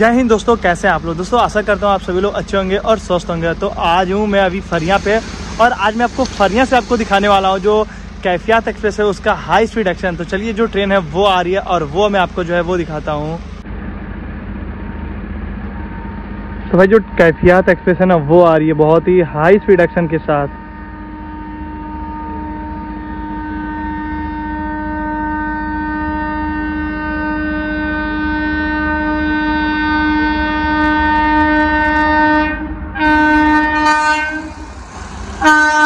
जय हिंद दोस्तों, कैसे हैं आप लोग? दोस्तों, आशा करता हूँ आप सभी लोग अच्छे होंगे और स्वस्थ होंगे। तो आज हूँ मैं अभी फरिया पे और आज मैं आपको फरिया से आपको दिखाने वाला हूँ, जो कैफियात एक्सप्रेस है, उसका हाई स्पीड एक्शन तो चलिए, जो ट्रेन है, वो आ रही है और वो मैं आपको जो है, वो दिखाता हूँ। तो भाई, जो कैफियात एक्सप्रेस है ना, वो आ रही है बहुत ही हाई स्पीड एक्शन के साथ। Uh,